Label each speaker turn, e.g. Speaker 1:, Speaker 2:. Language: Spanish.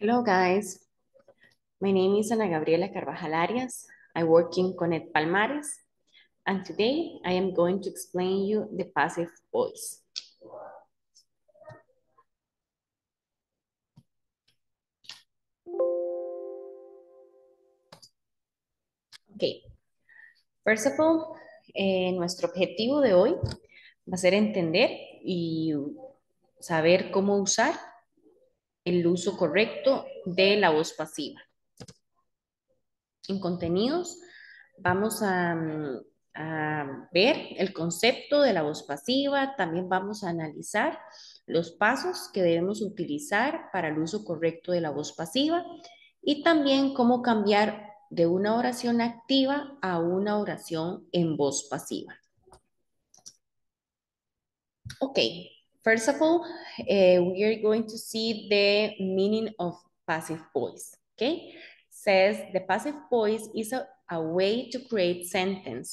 Speaker 1: Hello guys, my name is Ana Gabriela Carvajal Arias. I work in Conet Palmares and today I am going to explain you the passive voice. Okay, first of all, eh, nuestro objetivo de hoy va a ser entender y saber cómo usar el uso correcto de la voz pasiva. En contenidos vamos a, ver el concepto de la voz pasiva, también vamos a analizar los pasos que debemos utilizar para el uso correcto de la voz pasiva y también cómo cambiar de una oración activa a una oración en voz pasiva. Ok, First of all, uh, we are going to see the meaning of passive voice, okay? Says the passive voice is a, a way to create sentence